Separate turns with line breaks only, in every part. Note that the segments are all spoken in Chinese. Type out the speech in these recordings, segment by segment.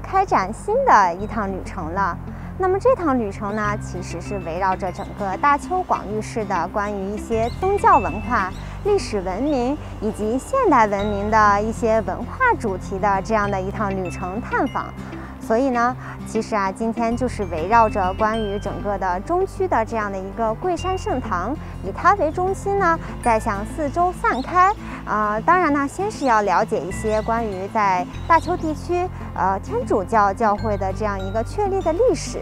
开展新的一趟旅程了。那么这趟旅程呢，其实是围绕着整个大邱广域市的关于一些宗教文化、历史文明以及现代文明的一些文化主题的这样的一趟旅程探访。所以呢，其实啊，今天就是围绕着关于整个的中区的这样的一个桂山圣堂，以它为中心呢，再向四周散开。啊，当然呢，先是要了解一些关于在大邱地区，呃，天主教教会的这样一个确立的历史。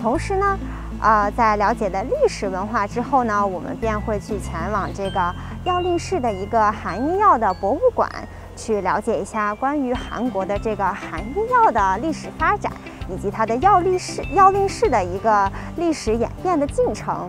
同时呢，呃，在了解的历史文化之后呢，我们便会去前往这个药令市的一个韩医药的博物馆。去了解一下关于韩国的这个韩医药的历史发展，以及它的药令式药令式的一个历史演变的进程。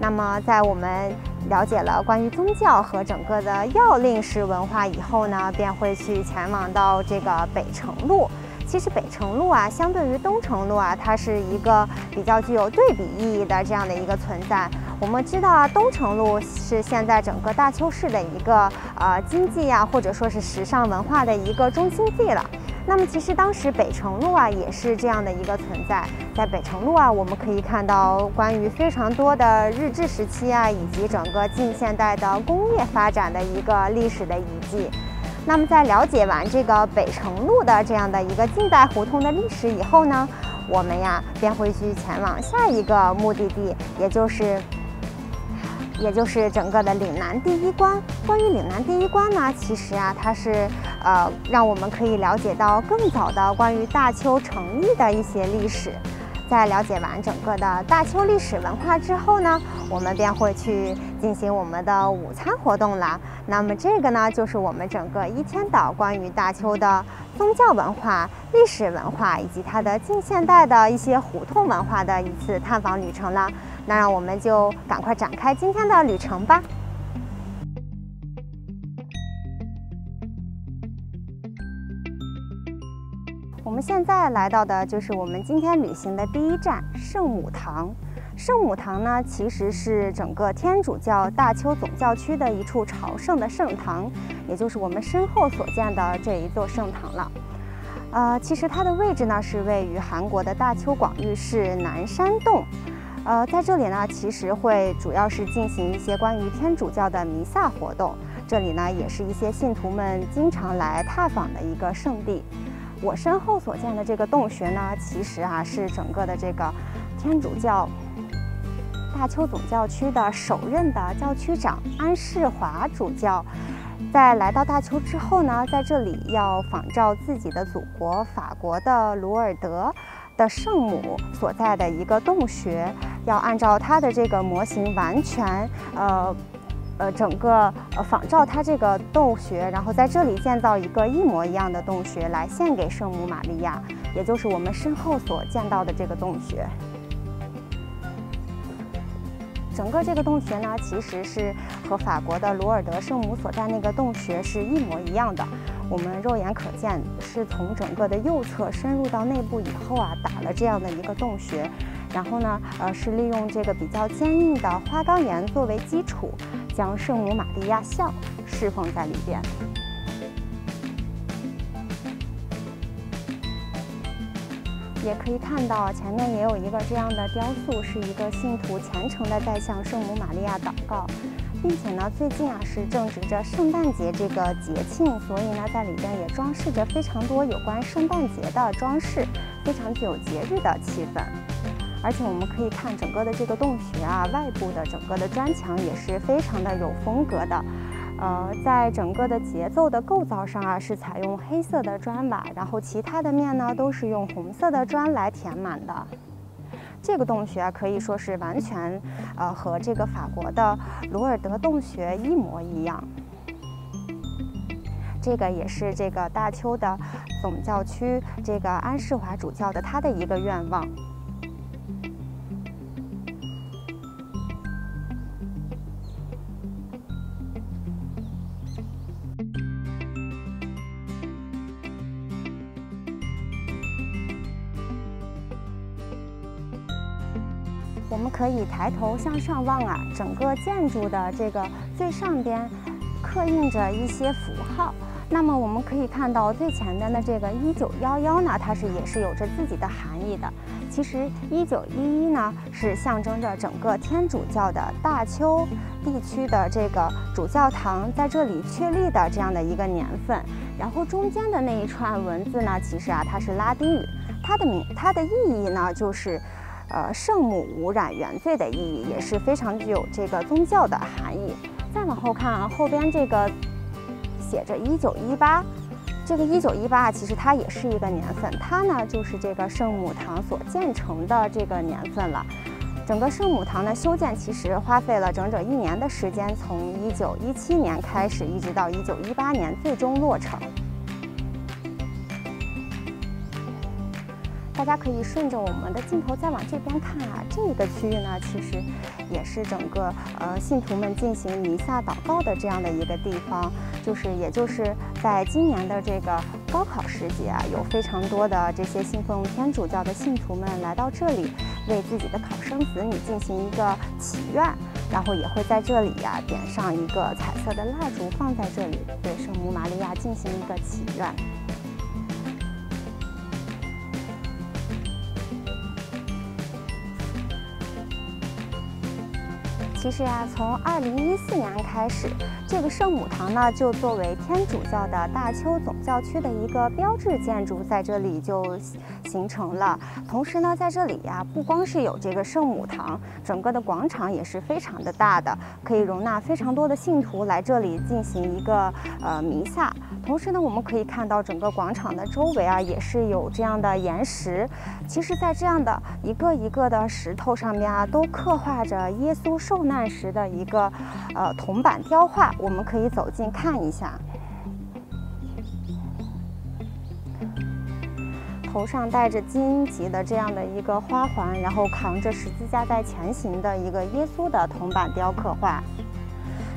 那么，在我们了解了关于宗教和整个的药令式文化以后呢，便会去前往到这个北城路。其实北城路啊，相对于东城路啊，它是一个比较具有对比意义的这样的一个存在。我们知道啊，东城路是现在整个大邱市的一个呃经济呀，或者说是时尚文化的一个中心地了。那么其实当时北城路啊也是这样的一个存在。在北城路啊，我们可以看到关于非常多的日治时期啊，以及整个近现代的工业发展的一个历史的遗迹。那么在了解完这个北城路的这样的一个近代胡同的历史以后呢，我们呀便会去前往下一个目的地，也就是。也就是整个的岭南第一关。关于岭南第一关呢，其实啊，它是呃，让我们可以了解到更早的关于大邱城邑的一些历史。在了解完整个的大邱历史文化之后呢，我们便会去进行我们的午餐活动了。那么这个呢，就是我们整个一天的关于大邱的宗教文化、历史文化以及它的近现代的一些胡同文化的一次探访旅程了。那让我们就赶快展开今天的旅程吧。我们现在来到的就是我们今天旅行的第一站圣母堂。圣母堂呢，其实是整个天主教大邱总教区的一处朝圣的圣堂，也就是我们身后所见的这一座圣堂了。呃，其实它的位置呢，是位于韩国的大邱广域市南山洞。呃，在这里呢，其实会主要是进行一些关于天主教的弥撒活动。这里呢，也是一些信徒们经常来踏访的一个圣地。我身后所见的这个洞穴呢，其实啊是整个的这个天主教大邱总教区的首任的教区长安世华主教，在来到大邱之后呢，在这里要仿照自己的祖国法国的鲁尔德。的圣母所在的一个洞穴，要按照它的这个模型，完全呃呃整个呃仿照它这个洞穴，然后在这里建造一个一模一样的洞穴来献给圣母玛利亚，也就是我们身后所见到的这个洞穴。整个这个洞穴呢，其实是和法国的罗尔德圣母所在那个洞穴是一模一样的。我们肉眼可见，是从整个的右侧深入到内部以后啊，打了这样的一个洞穴，然后呢，呃，是利用这个比较坚硬的花岗岩作为基础，将圣母玛利亚像侍奉在里边。也可以看到前面也有一个这样的雕塑，是一个信徒虔诚的在向圣母玛利亚祷告，并且呢，最近啊是正值着圣诞节这个节庆，所以呢，在里边也装饰着非常多有关圣诞节的装饰，非常具有节日的气氛。而且我们可以看整个的这个洞穴啊，外部的整个的砖墙也是非常的有风格的。呃，在整个的节奏的构造上啊，是采用黑色的砖瓦，然后其他的面呢都是用红色的砖来填满的。这个洞穴可以说是完全呃和这个法国的罗尔德洞穴一模一样。这个也是这个大邱的总教区这个安世华主教的他的一个愿望。可以抬头向上望啊，整个建筑的这个最上边刻印着一些符号。那么我们可以看到最前端的这个一九幺幺呢，它是也是有着自己的含义的。其实一九一一呢，是象征着整个天主教的大邱地区的这个主教堂在这里确立的这样的一个年份。然后中间的那一串文字呢，其实啊，它是拉丁语，它的名它的意义呢，就是呃圣母无染原罪的意义，也是非常具有这个宗教的含义。再往后看啊，后边这个。写着一九一八，这个一九一八啊，其实它也是一个年份，它呢就是这个圣母堂所建成的这个年份了。整个圣母堂的修建其实花费了整整一年的时间，从一九一七年开始，一直到一九一八年最终落成。大家可以顺着我们的镜头再往这边看啊，这个区域呢，其实也是整个呃信徒们进行弥撒祷告的这样的一个地方。就是，也就是在今年的这个高考时节啊，有非常多的这些信奉天主教的信徒们来到这里，为自己的考生子女进行一个祈愿，然后也会在这里呀点上一个彩色的蜡烛，放在这里，对圣母玛利亚进行一个祈愿。其实呀，从二零一四年开始，这个圣母堂呢，就作为天主教的大邱总教区的一个标志建筑，在这里就形成了。同时呢，在这里呀，不光是有这个圣母堂，整个的广场也是非常的大的，可以容纳非常多的信徒来这里进行一个呃弥撒。同时呢，我们可以看到整个广场的周围啊，也是有这样的岩石。其实，在这样的一个一个的石头上面啊，都刻画着耶稣受难时的一个呃铜板雕画。我们可以走近看一下，头上戴着荆棘的这样的一个花环，然后扛着十字架在前行的一个耶稣的铜板雕刻画。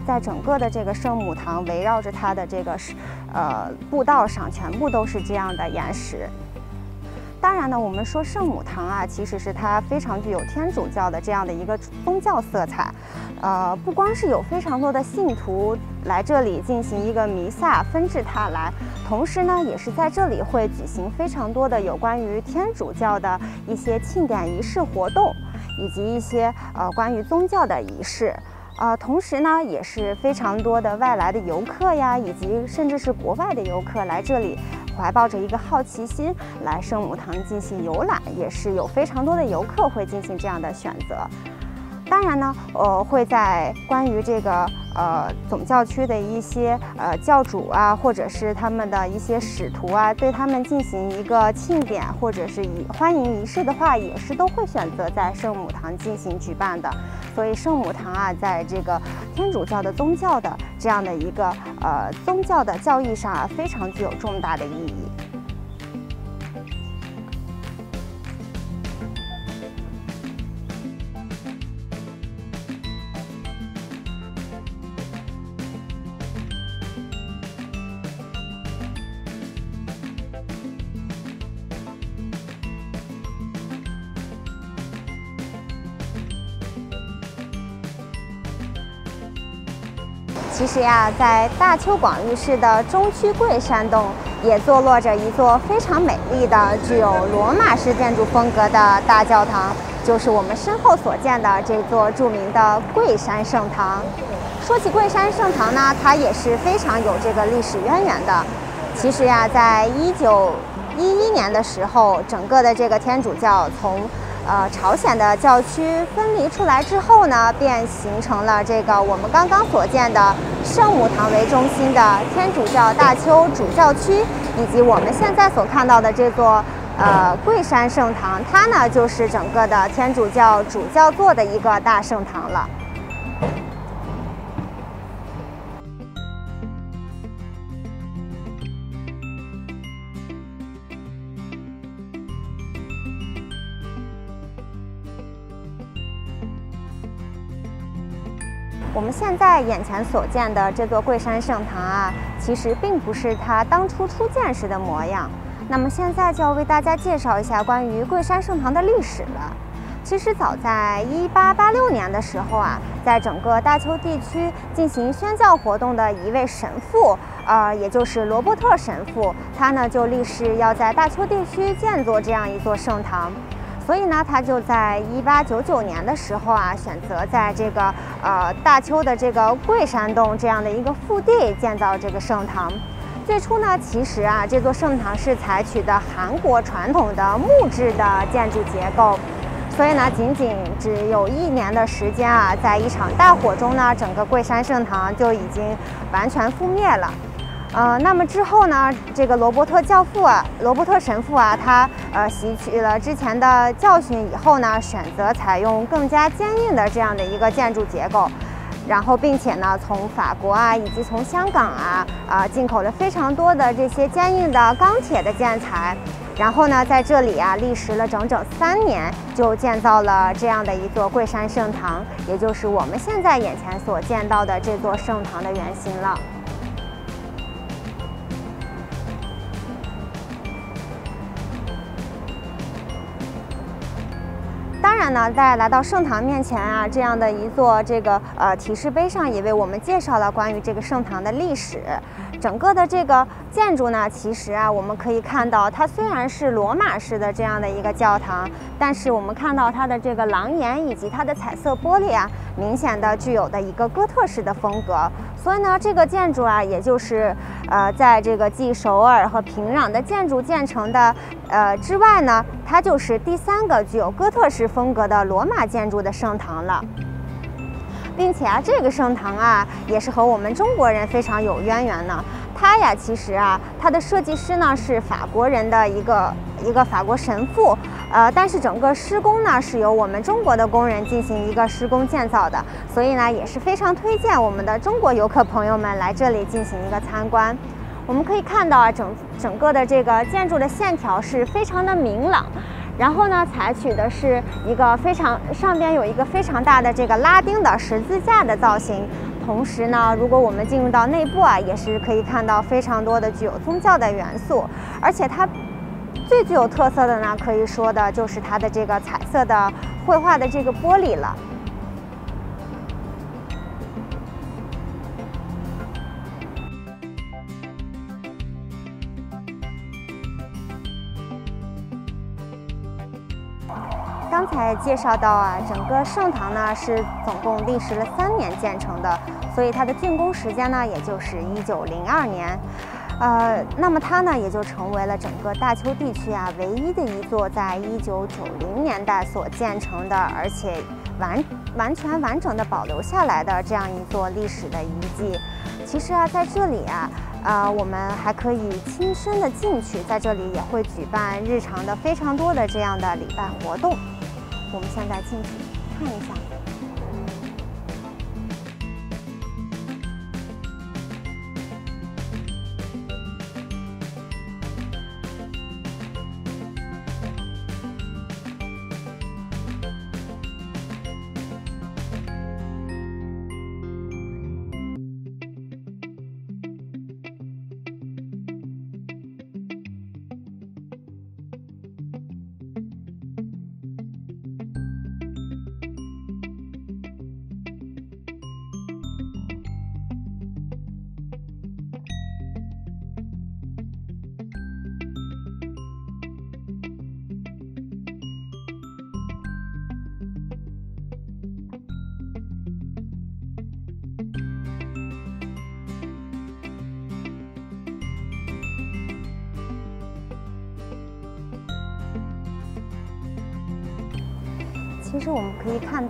在整个的这个圣母堂围绕着它的这个是，呃，步道上全部都是这样的岩石。当然呢，我们说圣母堂啊，其实是它非常具有天主教的这样的一个宗教色彩。呃，不光是有非常多的信徒来这里进行一个弥撒，纷至沓来，同时呢，也是在这里会举行非常多的有关于天主教的一些庆典仪式活动，以及一些呃关于宗教的仪式。啊，同时呢，也是非常多的外来的游客呀，以及甚至是国外的游客来这里，怀抱着一个好奇心来圣母堂进行游览，也是有非常多的游客会进行这样的选择。当然呢，呃，会在关于这个呃总教区的一些呃教主啊，或者是他们的一些使徒啊，对他们进行一个庆典或者是以欢迎仪式的话，也是都会选择在圣母堂进行举办的。所以圣母堂啊，在这个天主教的宗教的这样的一个呃宗教的教义上啊，非常具有重大的意义。其实呀，在大邱广域市的中区桂山洞，也坐落着一座非常美丽的、具有罗马式建筑风格的大教堂，就是我们身后所见的这座著名的桂山圣堂。说起桂山圣堂呢，它也是非常有这个历史渊源的。其实呀，在一九一一年的时候，整个的这个天主教从呃，朝鲜的教区分离出来之后呢，便形成了这个我们刚刚所见的圣母堂为中心的天主教大邱主教区，以及我们现在所看到的这座呃桂山圣堂，它呢就是整个的天主教主教座的一个大圣堂了。们现在眼前所见的这座桂山圣堂啊，其实并不是它当初初建时的模样。那么现在就要为大家介绍一下关于桂山圣堂的历史了。其实早在一八八六年的时候啊，在整个大邱地区进行宣教活动的一位神父，呃，也就是罗伯特神父，他呢就立誓要在大邱地区建座这样一座圣堂。所以呢，他就在一八九九年的时候啊，选择在这个呃大邱的这个桂山洞这样的一个腹地建造这个圣堂。最初呢，其实啊，这座圣堂是采取的韩国传统的木质的建筑结构。所以呢，仅仅只有一年的时间啊，在一场大火中呢，整个桂山圣堂就已经完全覆灭了。呃，那么之后呢，这个罗伯特教父啊，罗伯特神父啊，他呃吸取了之前的教训以后呢，选择采用更加坚硬的这样的一个建筑结构，然后并且呢，从法国啊以及从香港啊啊进口了非常多的这些坚硬的钢铁的建材。然后呢，在这里啊，历时了整整三年，就建造了这样的一座桂山圣堂，也就是我们现在眼前所见到的这座圣堂的原型了。当然呢，在来到圣堂面前啊，这样的一座这个呃提示碑上，也为我们介绍了关于这个圣堂的历史。整个的这个建筑呢，其实啊，我们可以看到，它虽然是罗马式的这样的一个教堂，但是我们看到它的这个廊檐以及它的彩色玻璃啊，明显的具有的一个哥特式的风格。所以呢，这个建筑啊，也就是呃，在这个继首尔和平壤的建筑建成的呃之外呢，它就是第三个具有哥特式风格的罗马建筑的圣堂了。并且啊，这个圣堂啊，也是和我们中国人非常有渊源呢。它呀，其实啊，它的设计师呢是法国人的一个一个法国神父，呃，但是整个施工呢是由我们中国的工人进行一个施工建造的，所以呢也是非常推荐我们的中国游客朋友们来这里进行一个参观。我们可以看到啊，整整个的这个建筑的线条是非常的明朗。然后呢，采取的是一个非常上边有一个非常大的这个拉丁的十字架的造型。同时呢，如果我们进入到内部啊，也是可以看到非常多的具有宗教的元素。而且它最具有特色的呢，可以说的就是它的这个彩色的绘画的这个玻璃了。刚才介绍到啊，整个圣堂呢是总共历时了三年建成的，所以它的竣工时间呢也就是一九零二年，呃，那么它呢也就成为了整个大邱地区啊唯一的一座在一九九零年代所建成的，而且完完全完整的保留下来的这样一座历史的遗迹。其实啊，在这里啊，呃，我们还可以亲身的进去，在这里也会举办日常的非常多的这样的礼拜活动。我们现在进去看一下。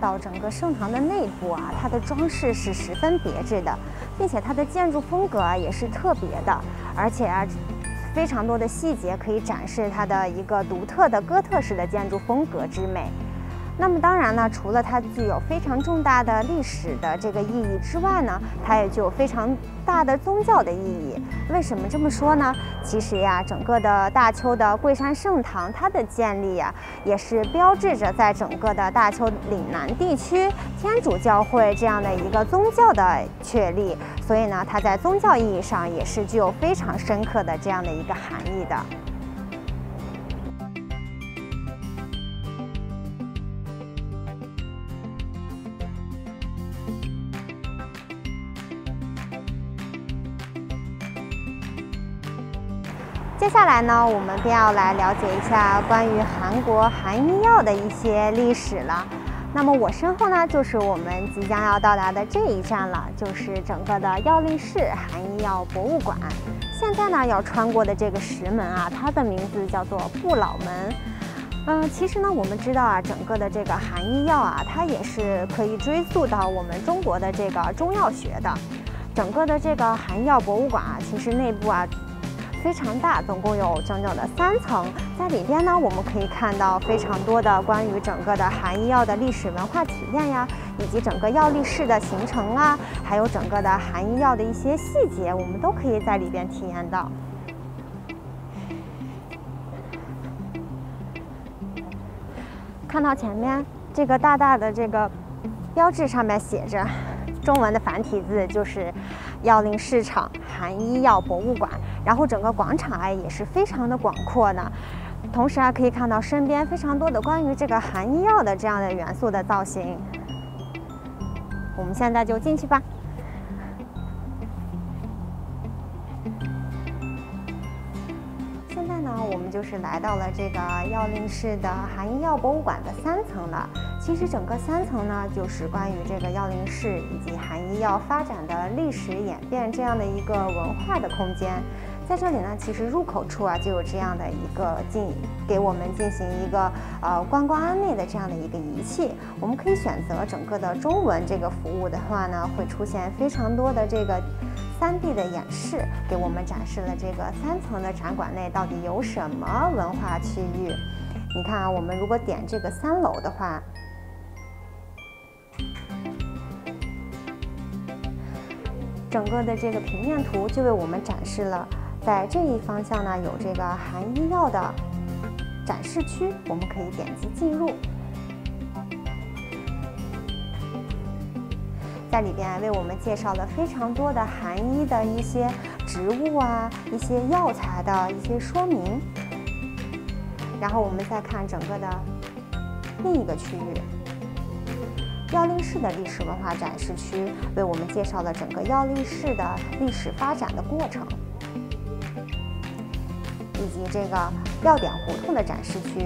到，整个圣堂的内部啊，它的装饰是十分别致的，并且它的建筑风格啊也是特别的，而且啊，非常多的细节可以展示它的一个独特的哥特式的建筑风格之美。那么当然呢，除了它具有非常重大的历史的这个意义之外呢，它也具有非常大的宗教的意义。为什么这么说呢？其实呀，整个的大邱的桂山圣堂，它的建立呀，也是标志着在整个的大邱岭南地区天主教会这样的一个宗教的确立。所以呢，它在宗教意义上也是具有非常深刻的这样的一个含义的。接下来呢，我们便要来了解一下关于韩国韩医药的一些历史了。那么我身后呢，就是我们即将要到达的这一站了，就是整个的药令市韩医药博物馆。现在呢，要穿过的这个石门啊，它的名字叫做不老门。嗯，其实呢，我们知道啊，整个的这个韩医药啊，它也是可以追溯到我们中国的这个中药学的。整个的这个韩医药博物馆啊，其实内部啊。非常大，总共有整整的三层。在里边呢，我们可以看到非常多的关于整个的韩医药的历史文化体验呀，以及整个药力士的形成啊，还有整个的韩医药的一些细节，我们都可以在里边体验到。看到前面这个大大的这个标志，上面写着中文的繁体字，就是药林市场韩医药博物馆。然后整个广场啊也是非常的广阔呢，同时啊可以看到身边非常多的关于这个韩医药的这样的元素的造型。我们现在就进去吧。我们就是来到了这个药令市的韩医药博物馆的三层了。其实整个三层呢，就是关于这个药令市以及韩医药发展的历史演变这样的一个文化的空间。在这里呢，其实入口处啊就有这样的一个进给我们进行一个呃观光安内的这样的一个仪器。我们可以选择整个的中文这个服务的话呢，会出现非常多的这个三 D 的演示，给我们展示了这个三层的展馆内到底有什么文化区域。你看啊，我们如果点这个三楼的话，整个的这个平面图就为我们展示了。在这一方向呢，有这个韩医药的展示区，我们可以点击进入，在里边为我们介绍了非常多的韩医的一些植物啊、一些药材的一些说明。然后我们再看整个的另一个区域，药令市的历史文化展示区，为我们介绍了整个药令市的历史发展的过程。以及这个药典胡同的展示区，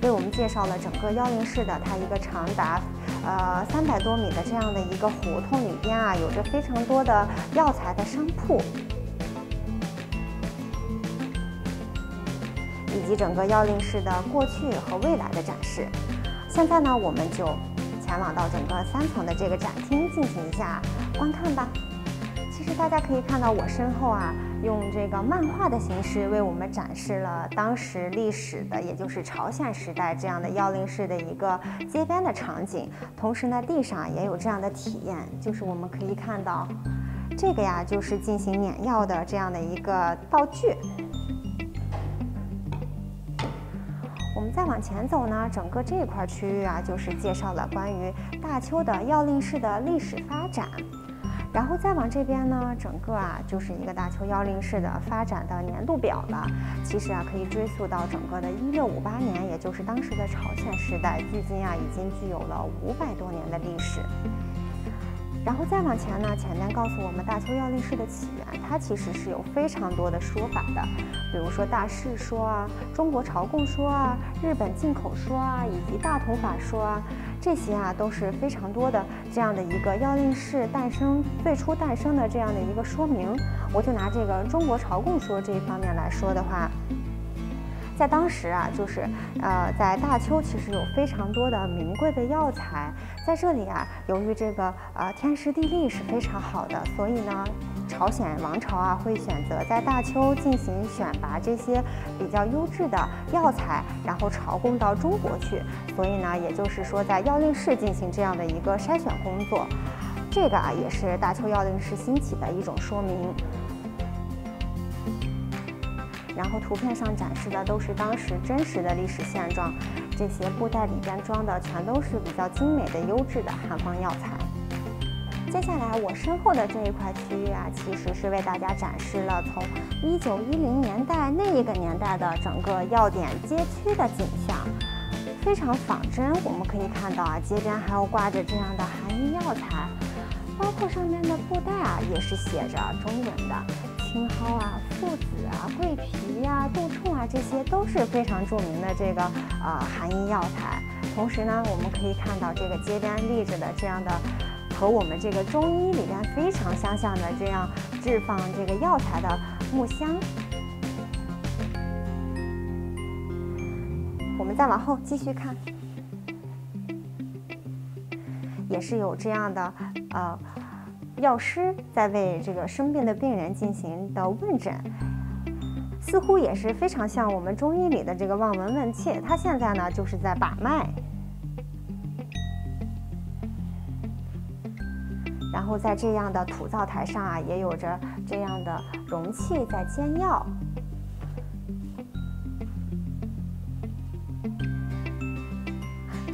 为我们介绍了整个药令市的它一个长达呃三百多米的这样的一个胡同里边啊，有着非常多的药材的商铺，以及整个药令市的过去和未来的展示。现在呢，我们就前往到整个三层的这个展厅进行一下观看吧。实大家可以看到我身后啊。用这个漫画的形式为我们展示了当时历史的，也就是朝鲜时代这样的药令式的一个街边的场景。同时呢，地上也有这样的体验，就是我们可以看到，这个呀就是进行碾药的这样的一个道具。我们再往前走呢，整个这块区域啊，就是介绍了关于大邱的药令式的历史发展。然后再往这边呢，整个啊就是一个大邱幺零式的发展的年度表了。其实啊，可以追溯到整个的一六五八年，也就是当时的朝鲜时代，距今啊已经具有了五百多年的历史。然后再往前呢，前面告诉我们大邱药令市的起源，它其实是有非常多的说法的，比如说大势说啊、中国朝贡说啊、日本进口说啊，以及大同法说啊。这些啊都是非常多的这样的一个药令市诞生最初诞生的这样的一个说明。我就拿这个中国朝贡说这一方面来说的话，在当时啊，就是呃，在大邱其实有非常多的名贵的药材，在这里啊，由于这个呃天时地利是非常好的，所以呢。朝鲜王朝啊，会选择在大邱进行选拔这些比较优质的药材，然后朝贡到中国去。所以呢，也就是说，在药令市进行这样的一个筛选工作，这个啊，也是大邱药令市兴起的一种说明。然后图片上展示的都是当时真实的历史现状，这些布袋里边装的全都是比较精美的优质的汉方药材。接下来我身后的这一块区域啊，其实是为大家展示了从一九一零年代那一个年代的整个药典街区的景象，非常仿真。我们可以看到啊，街边还有挂着这样的韩医药材，包括上面的布袋啊，也是写着中文的，青蒿啊、附子啊、桂皮呀、杜仲啊，这些都是非常著名的这个呃寒医药材。同时呢，我们可以看到这个街边立着的这样的和我们这个中医里边非常相像的这样置放这个药材的木箱。我们再往后继续看，也是有这样的呃。药师在为这个生病的病人进行的问诊，似乎也是非常像我们中医里的这个望闻问切。他现在呢，就是在把脉，然后在这样的土灶台上啊，也有着这样的容器在煎药。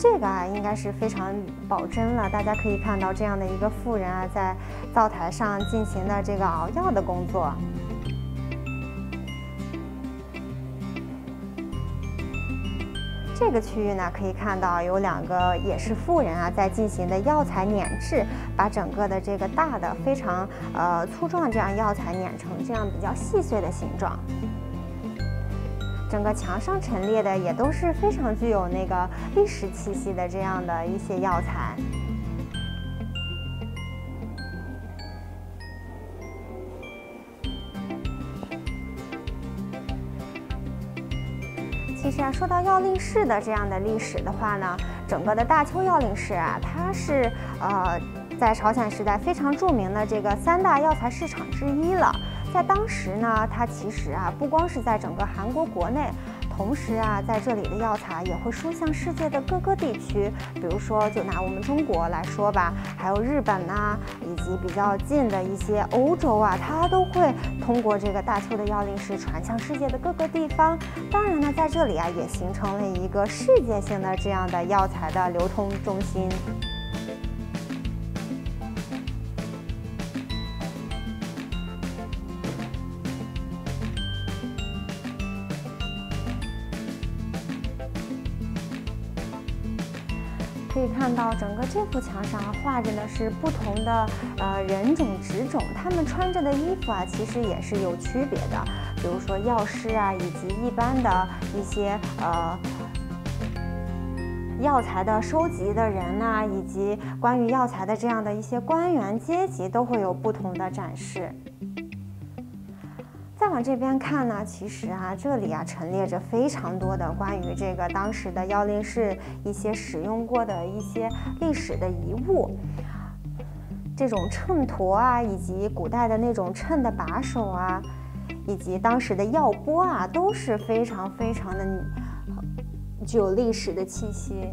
这个啊，应该是非常保真了。大家可以看到这样的一个妇人啊，在灶台上进行的这个熬药的工作。这个区域呢，可以看到有两个也是妇人啊，在进行的药材碾制，把整个的这个大的非常呃粗壮这样药材碾成这样比较细碎的形状。整个墙上陈列的也都是非常具有那个历史气息的这样的一些药材。其实啊，说到药令市的这样的历史的话呢，整个的大邱药令市啊，它是呃在朝鲜时代非常著名的这个三大药材市场之一了。在当时呢，它其实啊，不光是在整个韩国国内，同时啊，在这里的药材也会输向世界的各个地区。比如说，就拿我们中国来说吧，还有日本呐，以及比较近的一些欧洲啊，它都会通过这个大邱的药令市传向世界的各个地方。当然呢，在这里啊，也形成了一个世界性的这样的药材的流通中心。看到，整个这幅墙上画着的是不同的呃人种、职种，他们穿着的衣服啊，其实也是有区别的。比如说药师啊，以及一般的一些呃药材的收集的人呐，以及关于药材的这样的一些官员阶级，都会有不同的展示。往这边看呢，其实啊，这里啊陈列着非常多的关于这个当时的药令市一些使用过的一些历史的遗物，这种秤砣啊，以及古代的那种秤的把手啊，以及当时的药钵啊，都是非常非常的具有历史的气息。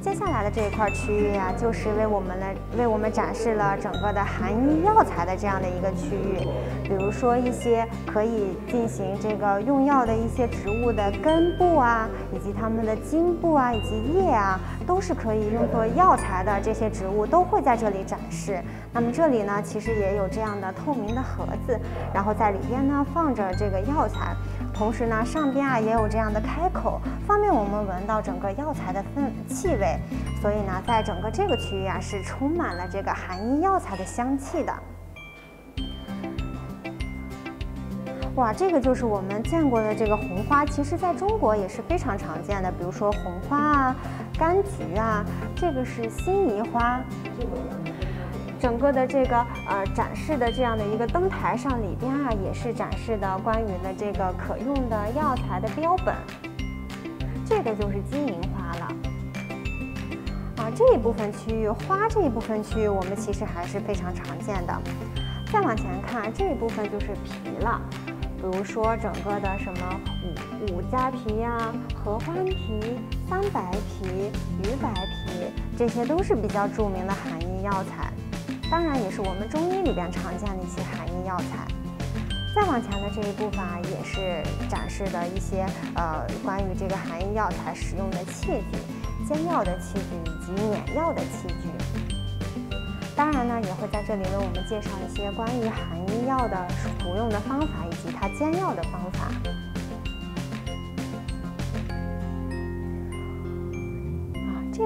接下来的这一块区域啊，就是为我们来为我们展示了整个的韩医药材的这样的一个区域，比如说一些可以进行这个用药的一些植物的根部啊，以及它们的茎部啊，以及叶啊，都是可以用作药材的这些植物都会在这里展示。那么这里呢，其实也有这样的透明的盒子，然后在里边呢放着这个药材。同时呢，上边啊也有这样的开口，方便我们闻到整个药材的氛气味。所以呢，在整个这个区域啊，是充满了这个寒医药材的香气的。哇，这个就是我们见过的这个红花，其实在中国也是非常常见的，比如说红花啊、柑橘啊，这个是辛夷花。整个的这个呃展示的这样的一个灯台上里边啊，也是展示的关于的这个可用的药材的标本。这个就是金银花了。啊，这一部分区域花这一部分区域我们其实还是非常常见的。再往前看，这一部分就是皮了，比如说整个的什么五五加皮呀、合欢皮、桑白皮、鱼白皮，这些都是比较著名的寒医药材。当然也是我们中医里边常见的一些寒医药材。再往前的这一部分啊，也是展示的一些呃关于这个寒医药材使用的器具、煎药的器具以及碾药的器具。当然呢，也会在这里为我们介绍一些关于寒医药的服用的方法以及它煎药的方法。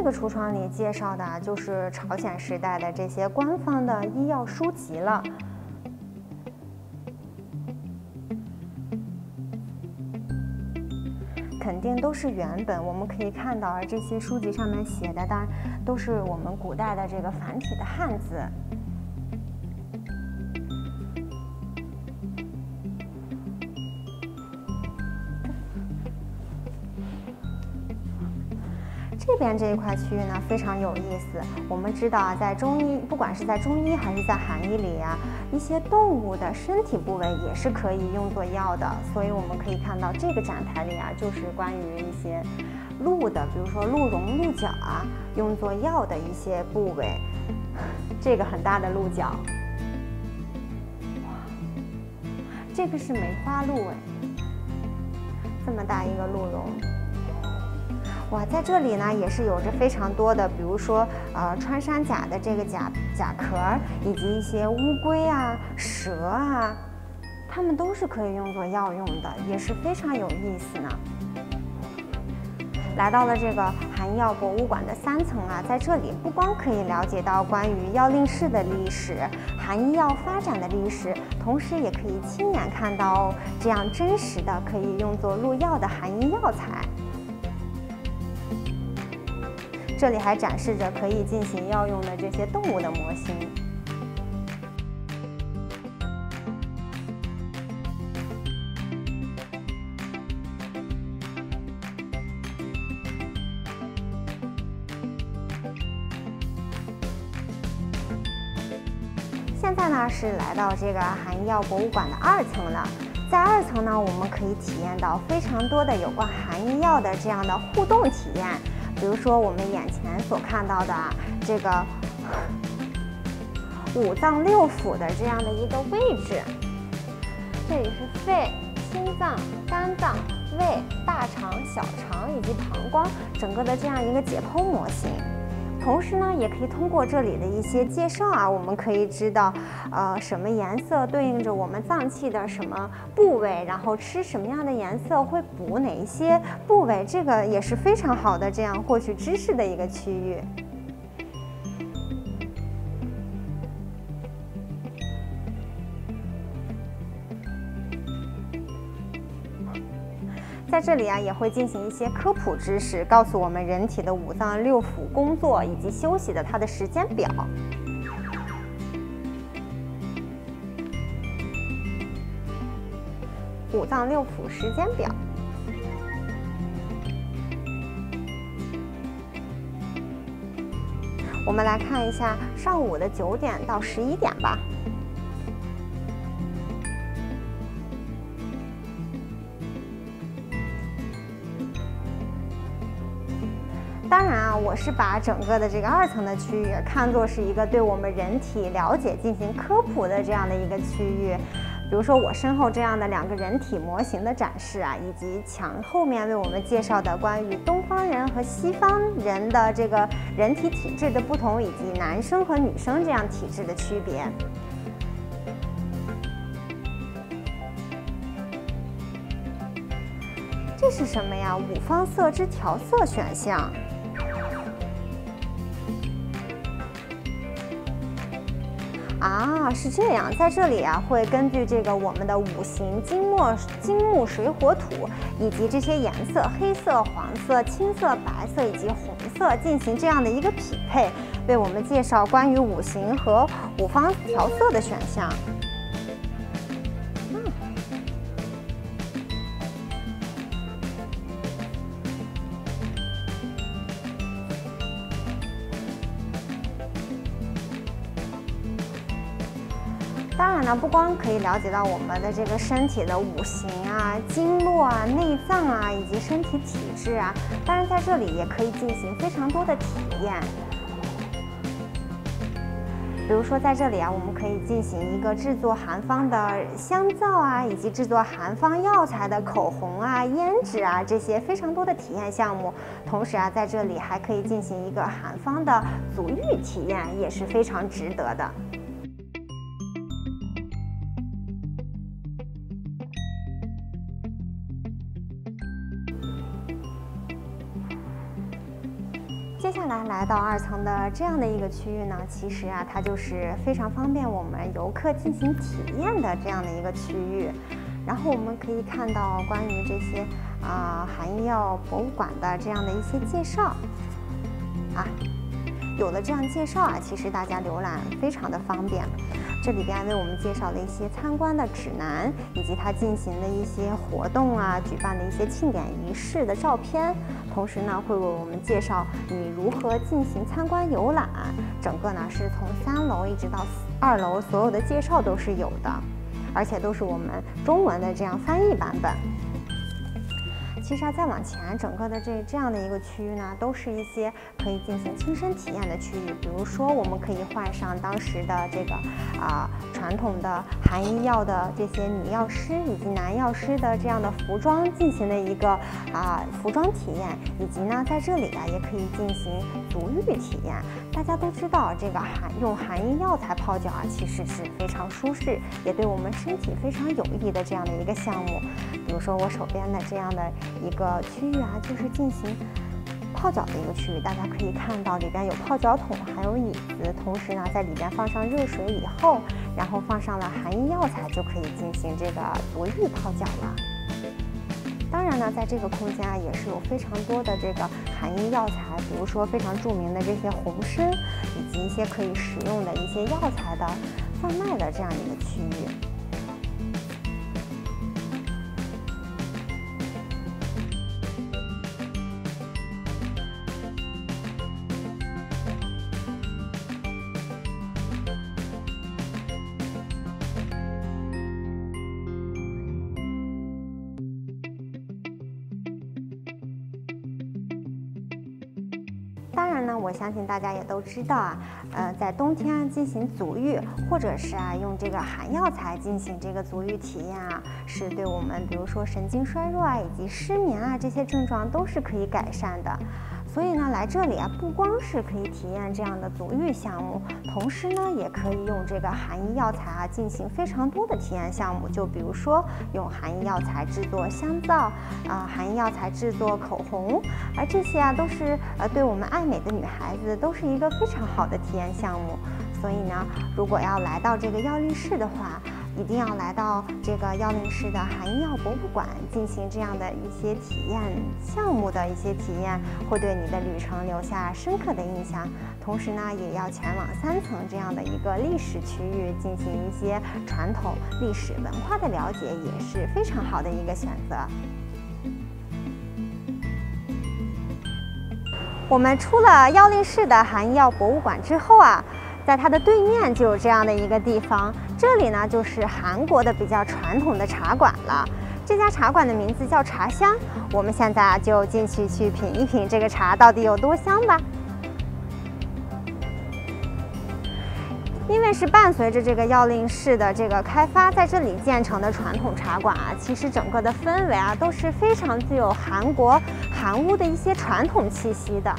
这个橱窗里介绍的就是朝鲜时代的这些官方的医药书籍了。肯定都是原本，我们可以看到，这些书籍上面写的，当然都是我们古代的这个繁体的汉字。这边这一块区域呢非常有意思。我们知道啊，在中医，不管是在中医还是在韩医里啊，一些动物的身体部位也是可以用作药的。所以我们可以看到这个展台里啊，就是关于一些鹿的，比如说鹿茸、鹿角啊，用作药的一些部位。这个很大的鹿角，哇这个是梅花鹿哎，这么大一个鹿茸。哇，在这里呢，也是有着非常多的，比如说，呃，穿山甲的这个甲甲壳，以及一些乌龟啊、蛇啊，它们都是可以用作药用的，也是非常有意思呢。来到了这个韩医药博物馆的三层啊，在这里不光可以了解到关于药令式的历史、韩医药发展的历史，同时也可以亲眼看到这样真实的可以用作入药的韩医药材。这里还展示着可以进行药用的这些动物的模型。现在呢是来到这个韩医药博物馆的二层了，在二层呢，我们可以体验到非常多的有关韩医药的这样的互动体验。比如说我们眼前所看到的这个 五脏六腑的这样的一个位置，这里是肺、心脏、肝脏、胃、大肠、小肠以及膀胱整个的这样一个解剖模型。同时呢，也可以通过这里的一些介绍啊，我们可以知道，呃，什么颜色对应着我们脏器的什么部位，然后吃什么样的颜色会补哪一些部位，这个也是非常好的这样获取知识的一个区域。在这里啊，也会进行一些科普知识，告诉我们人体的五脏六腑工作以及休息的它的时间表。五脏六腑时间表，我们来看一下上午的九点到十一点吧。当然啊，我是把整个的这个二层的区域看作是一个对我们人体了解进行科普的这样的一个区域。比如说我身后这样的两个人体模型的展示啊，以及墙后面为我们介绍的关于东方人和西方人的这个人体体质的不同，以及男生和女生这样体质的区别。这是什么呀？五方色之调色选项。啊，是这样，在这里啊，会根据这个我们的五行金木金木水火土以及这些颜色，黑色、黄色、青色、白色以及红色进行这样的一个匹配，为我们介绍关于五行和五方调色的选项。不光可以了解到我们的这个身体的五行啊、经络啊、内脏啊，以及身体体质啊，当然在这里也可以进行非常多的体验。比如说在这里啊，我们可以进行一个制作韩方的香皂啊，以及制作韩方药材的口红啊、胭脂啊这些非常多的体验项目。同时啊，在这里还可以进行一个韩方的足浴体验，也是非常值得的。下来来到二层的这样的一个区域呢，其实啊，它就是非常方便我们游客进行体验的这样的一个区域。然后我们可以看到关于这些啊韩医药博物馆的这样的一些介绍啊，有了这样介绍啊，其实大家浏览非常的方便。这里边为我们介绍了一些参观的指南，以及它进行的一些活动啊，举办的一些庆典仪式的照片。同时呢，会为我们介绍你如何进行参观游览。整个呢是从三楼一直到二楼，所有的介绍都是有的，而且都是我们中文的这样翻译版本。其实啊，再往前，整个的这这样的一个区域呢，都是一些可以进行亲身体验的区域。比如说，我们可以换上当时的这个啊传统的韩医药的这些女药师以及男药师的这样的服装进行的一个啊服装体验，以及呢，在这里啊也可以进行足浴体验。大家都知道，这个韩用韩医药材泡脚啊，其实是非常舒适，也对我们身体非常有益的这样的一个项目。比如说我手边的这样的。一个区域啊，就是进行泡脚的一个区域。大家可以看到里边有泡脚桶，还有椅子。同时呢，在里边放上热水以后，然后放上了含医药材，就可以进行这个足浴泡脚了。当然呢，在这个空间啊，也是有非常多的这个含医药材，比如说非常著名的这些红参，以及一些可以食用的一些药材的贩卖的这样一个区域。相信大家也都知道啊，呃，在冬天进行足浴，或者是啊用这个寒药材进行这个足浴体验啊，是对我们比如说神经衰弱啊以及失眠啊这些症状都是可以改善的。所以呢，来这里啊，不光是可以体验这样的足浴项目，同时呢，也可以用这个含医药材啊进行非常多的体验项目。就比如说用含医药材制作香皂啊，含医药材制作口红，而这些啊都是呃对我们爱美的女孩子都是一个非常好的体验项目。所以呢，如果要来到这个药力室的话，一定要来到这个药令市的韩医药博物馆进行这样的一些体验项目的一些体验，会对你的旅程留下深刻的印象。同时呢，也要前往三层这样的一个历史区域进行一些传统历史文化的了解，也是非常好的一个选择。我们出了药令市的韩医药博物馆之后啊。在它的对面就有这样的一个地方，这里呢就是韩国的比较传统的茶馆了。这家茶馆的名字叫茶香，我们现在啊就进去去品一品这个茶到底有多香吧。因为是伴随着这个药令市的这个开发，在这里建成的传统茶馆啊，其实整个的氛围啊都是非常具有韩国韩屋的一些传统气息的。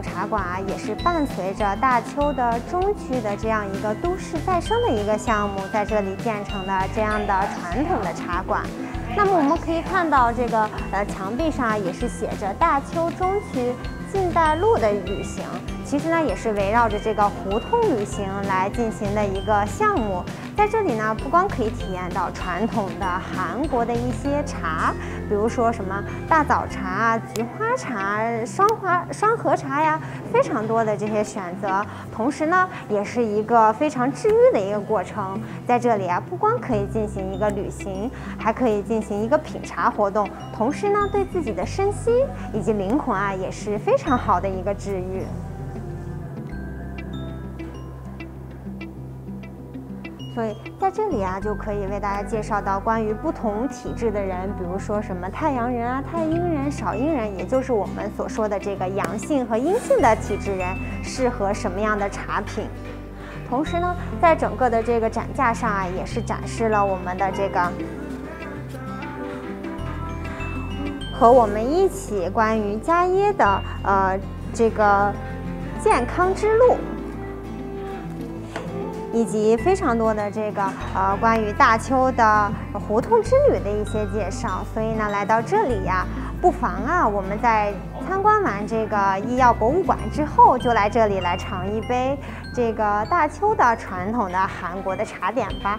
茶馆啊，也是伴随着大邱的中区的这样一个都市再生的一个项目，在这里建成的这样的传统的茶馆。那么我们可以看到，这个呃墙壁上也是写着大邱中区近代路的旅行。其实呢，也是围绕着这个胡同旅行来进行的一个项目。在这里呢，不光可以体验到传统的韩国的一些茶，比如说什么大枣茶、菊花茶、双花双合茶呀，非常多的这些选择。同时呢，也是一个非常治愈的一个过程。在这里啊，不光可以进行一个旅行，还可以进行一个品茶活动。同时呢，对自己的身心以及灵魂啊，也是非常好的一个治愈。所以在这里啊，就可以为大家介绍到关于不同体质的人，比如说什么太阳人啊、太阴人、少阴人，也就是我们所说的这个阳性和阴性的体质人，适合什么样的茶品。同时呢，在整个的这个展架上啊，也是展示了我们的这个和我们一起关于伽椰的呃。这个健康之路。以及非常多的这个呃关于大邱的胡同之旅的一些介绍，所以呢来到这里呀，不妨啊我们在参观完这个医药博物馆之后，就来这里来尝一杯这个大邱的传统的韩国的茶点吧。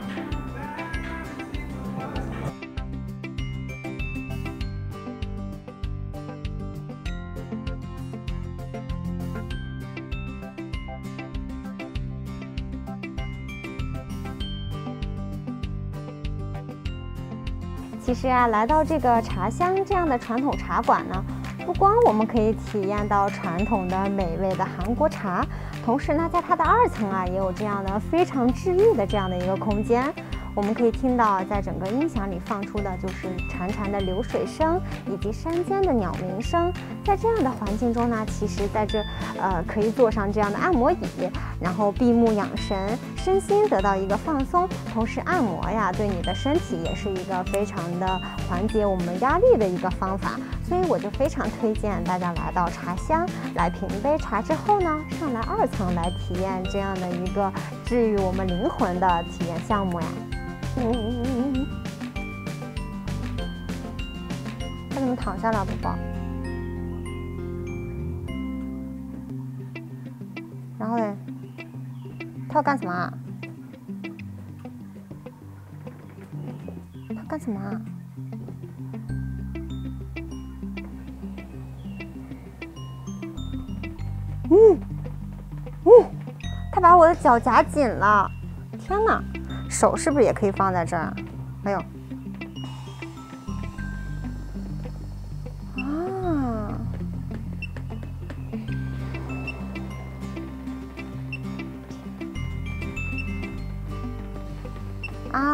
其实啊，来到这个茶香这样的传统茶馆呢，不光我们可以体验到传统的美味的韩国茶，同时呢，在它的二层啊，也有这样的非常治愈的这样的一个空间。我们可以听到，在整个音响里放出的就是潺潺的流水声，以及山间的鸟鸣声。在这样的环境中呢，其实在这，呃，可以坐上这样的按摩椅，然后闭目养神，身心得到一个放松。同时，按摩呀，对你的身体也是一个非常的缓解我们压力的一个方法。所以，我就非常推荐大家来到茶香，来品一杯茶之后呢，上来二层来体验这样的一个治愈我们灵魂的体验项目呀。嗯嗯嗯嗯，他怎么躺下了，宝宝？然后呢？他要干什么啊？他干什么啊？嗯嗯，他把我的脚夹紧了！天哪！手是不是也可以放在这儿？没有。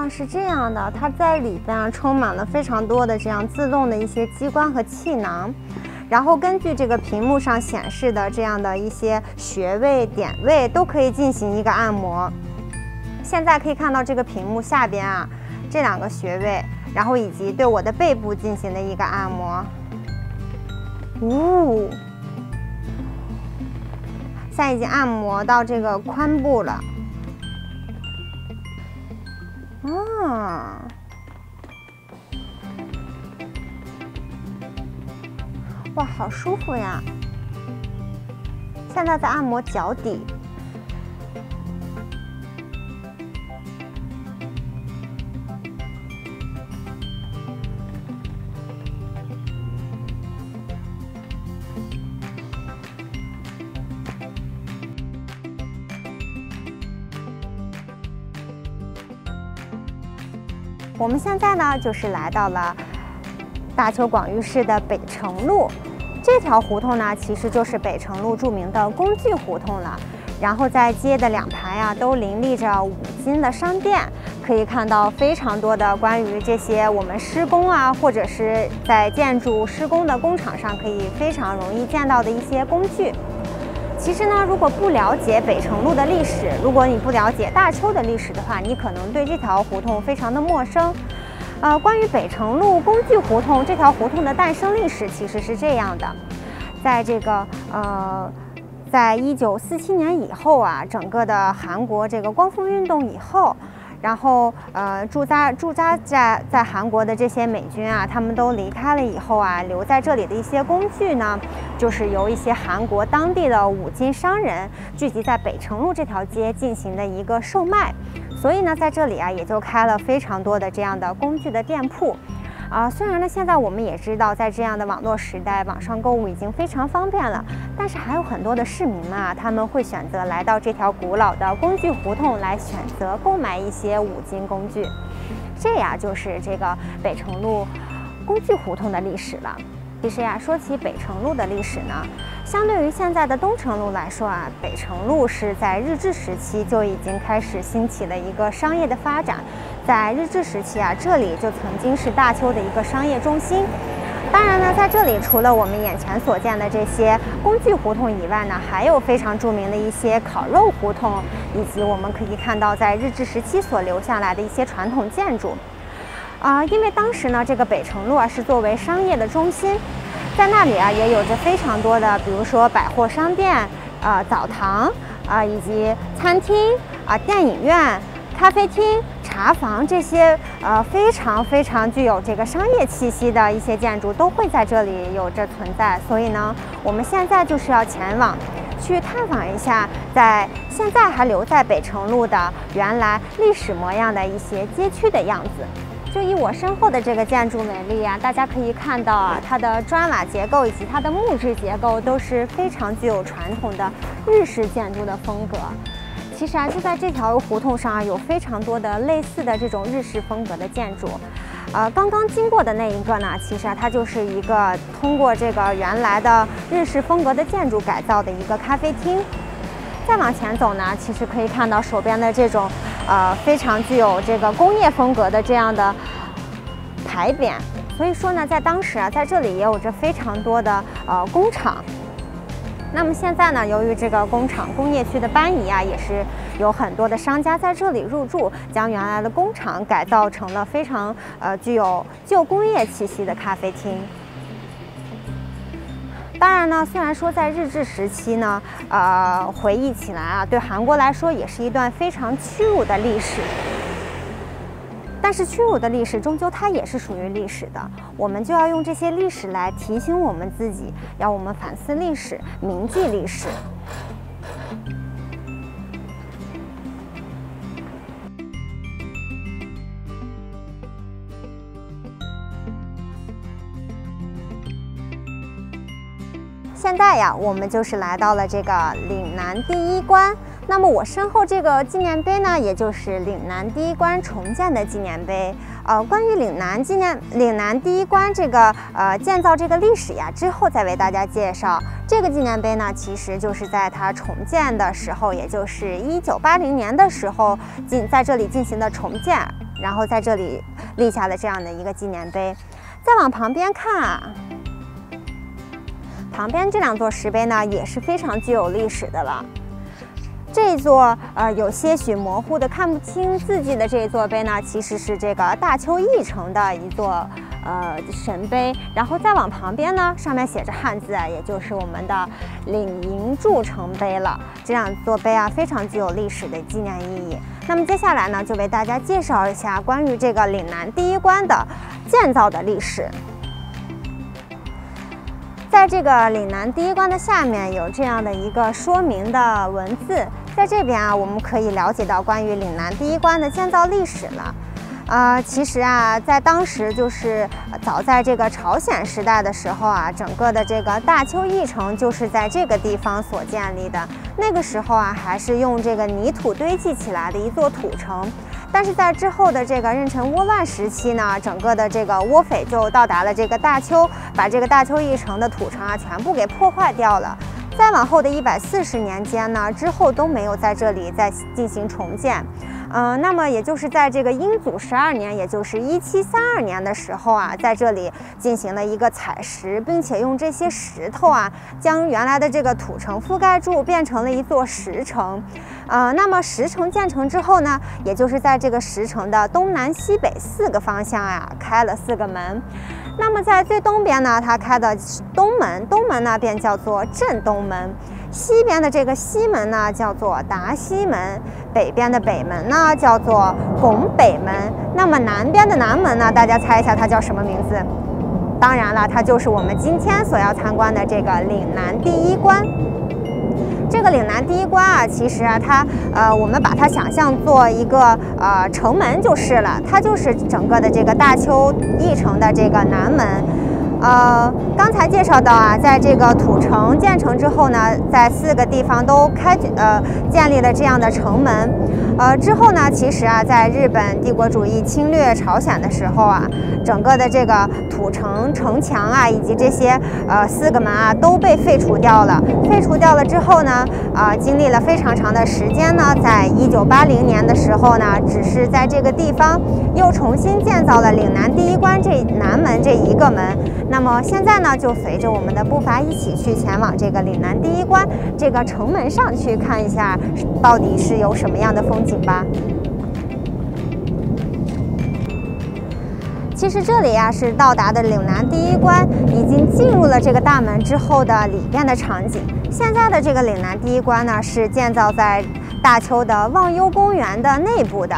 是这样的，它在里边啊充满了非常多的这样自动的一些机关和气囊，然后根据这个屏幕上显示的这样的一些穴位点位，都可以进行一个按摩。现在可以看到这个屏幕下边啊，这两个穴位，然后以及对我的背部进行的一个按摩。呜，现在已经按摩到这个髋部了。啊，哇，好舒服呀！现在在按摩脚底。我们现在呢，就是来到了大邱广域市的北城路这条胡同呢，其实就是北城路著名的工具胡同了。然后在街的两排啊，都林立着五金的商店，可以看到非常多的关于这些我们施工啊，或者是在建筑施工的工厂上可以非常容易见到的一些工具。其实呢，如果不了解北城路的历史，如果你不了解大邱的历史的话，你可能对这条胡同非常的陌生。呃，关于北城路工具胡同这条胡同的诞生历史，其实是这样的，在这个呃，在一九四七年以后啊，整个的韩国这个光复运动以后。然后，呃，驻扎驻扎在在韩国的这些美军啊，他们都离开了以后啊，留在这里的一些工具呢，就是由一些韩国当地的五金商人聚集在北城路这条街进行的一个售卖，所以呢，在这里啊，也就开了非常多的这样的工具的店铺。啊，虽然呢，现在我们也知道，在这样的网络时代，网上购物已经非常方便了，但是还有很多的市民啊，他们会选择来到这条古老的工具胡同来选择购买一些五金工具。这呀，就是这个北城路工具胡同的历史了。其实呀，说起北城路的历史呢，相对于现在的东城路来说啊，北城路是在日治时期就已经开始兴起了一个商业的发展。在日治时期啊，这里就曾经是大邱的一个商业中心。当然呢，在这里除了我们眼前所见的这些工具胡同以外呢，还有非常著名的一些烤肉胡同，以及我们可以看到在日治时期所留下来的一些传统建筑。啊，因为当时呢，这个北城路啊是作为商业的中心。在那里啊也有着非常多的，比如说百货商店、呃澡堂啊以及餐厅啊电影院、咖啡厅。茶房这些呃非常非常具有这个商业气息的一些建筑都会在这里有着存在，所以呢，我们现在就是要前往去探访一下，在现在还留在北城路的原来历史模样的一些街区的样子。就以我身后的这个建筑为例啊，大家可以看到啊，它的砖瓦结构以及它的木质结构都是非常具有传统的日式建筑的风格。其实啊，就在这条胡同上啊，有非常多的类似的这种日式风格的建筑。呃，刚刚经过的那一个呢，其实啊，它就是一个通过这个原来的日式风格的建筑改造的一个咖啡厅。再往前走呢，其实可以看到手边的这种呃非常具有这个工业风格的这样的牌匾。所以说呢，在当时啊，在这里也有着非常多的呃工厂。那么现在呢，由于这个工厂工业区的搬移啊，也是有很多的商家在这里入驻，将原来的工厂改造成了非常呃具有旧工业气息的咖啡厅。当然呢，虽然说在日治时期呢，呃，回忆起来啊，对韩国来说也是一段非常屈辱的历史。但是屈辱的历史终究它也是属于历史的，我们就要用这些历史来提醒我们自己，要我们反思历史，铭记历史。现在呀，我们就是来到了这个岭南第一关。那么我身后这个纪念碑呢，也就是岭南第一关重建的纪念碑。呃，关于岭南纪念岭南第一关这个呃建造这个历史呀，之后再为大家介绍。这个纪念碑呢，其实就是在它重建的时候，也就是一九八零年的时候进在这里进行的重建，然后在这里立下了这样的一个纪念碑。再往旁边看啊，旁边这两座石碑呢，也是非常具有历史的了。这座呃有些许模糊的看不清字迹的这座碑呢，其实是这个大邱驿城的一座呃神碑。然后再往旁边呢，上面写着汉字，也就是我们的岭营筑城碑了。这两座碑啊，非常具有历史的纪念意义。那么接下来呢，就为大家介绍一下关于这个岭南第一关的建造的历史。在这个岭南第一关的下面有这样的一个说明的文字，在这边啊，我们可以了解到关于岭南第一关的建造历史了。啊，其实啊，在当时就是早在这个朝鲜时代的时候啊，整个的这个大邱驿城就是在这个地方所建立的。那个时候啊，还是用这个泥土堆砌起来的一座土城。但是在之后的这个壬辰倭乱时期呢，整个的这个倭匪就到达了这个大邱，把这个大邱一城的土城啊全部给破坏掉了。再往后的一百四十年间呢，之后都没有在这里再进行重建。嗯，那么也就是在这个英祖十二年，也就是一七三二年的时候啊，在这里进行了一个采石，并且用这些石头啊，将原来的这个土城覆盖住，变成了一座石城。呃，那么石城建成之后呢，也就是在这个石城的东南西北四个方向呀，开了四个门。那么在最东边呢，它开的东门，东门呢便叫做镇东门。西边的这个西门呢，叫做达西门；北边的北门呢，叫做拱北门。那么南边的南门呢，大家猜一下它叫什么名字？当然了，它就是我们今天所要参观的这个岭南第一关。这个岭南第一关啊，其实啊，它呃，我们把它想象做一个呃城门就是了，它就是整个的这个大邱驿城的这个南门。呃，刚才介绍到啊，在这个土城建成之后呢，在四个地方都开呃建立了这样的城门。呃，之后呢，其实啊，在日本帝国主义侵略朝鲜的时候啊，整个的这个土城城墙啊，以及这些呃四个门啊，都被废除掉了。废除掉了之后呢，啊，经历了非常长的时间呢，在一九八零年的时候呢，只是在这个地方又重新建造了岭南第一关这南门这一个门。那么现在呢，就随着我们的步伐一起去前往这个岭南第一关这个城门上去看一下，到底是有什么样的风景景吧。其实这里呀是到达的岭南第一关，已经进入了这个大门之后的里边的场景。现在的这个岭南第一关呢，是建造在大邱的忘忧公园的内部的。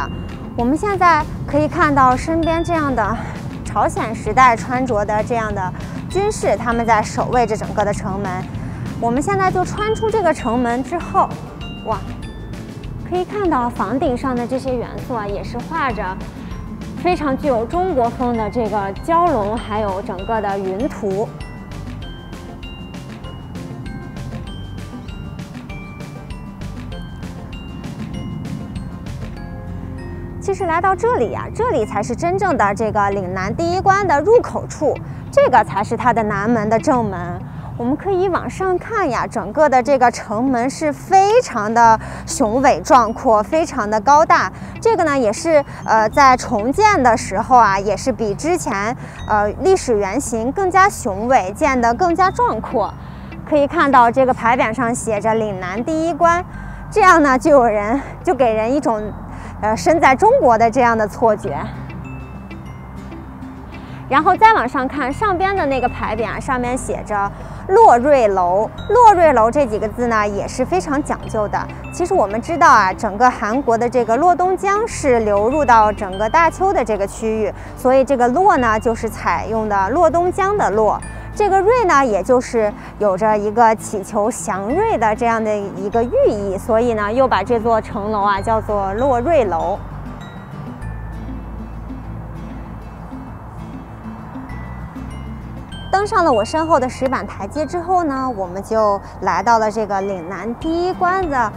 我们现在可以看到身边这样的朝鲜时代穿着的这样的军士，他们在守卫着整个的城门。我们现在就穿出这个城门之后，哇，可以看到房顶上的这些元素啊，也是画着。非常具有中国风的这个蛟龙，还有整个的云图。其实来到这里呀，这里才是真正的这个岭南第一关的入口处，这个才是它的南门的正门。我们可以往上看呀，整个的这个城门是非常的雄伟壮阔，非常的高大。这个呢，也是呃在重建的时候啊，也是比之前呃历史原型更加雄伟，建得更加壮阔。可以看到这个牌匾上写着“岭南第一关”，这样呢，就有人就给人一种呃身在中国的这样的错觉。然后再往上看，上边的那个牌匾啊，上面写着“洛瑞楼”。洛瑞楼这几个字呢，也是非常讲究的。其实我们知道啊，整个韩国的这个洛东江是流入到整个大邱的这个区域，所以这个“洛”呢，就是采用的洛东江的“洛”。这个“瑞”呢，也就是有着一个祈求祥瑞的这样的一个寓意，所以呢，又把这座城楼啊叫做洛瑞楼。登上了我身后的石板台阶之后呢，我们就来到了这个岭南第一关的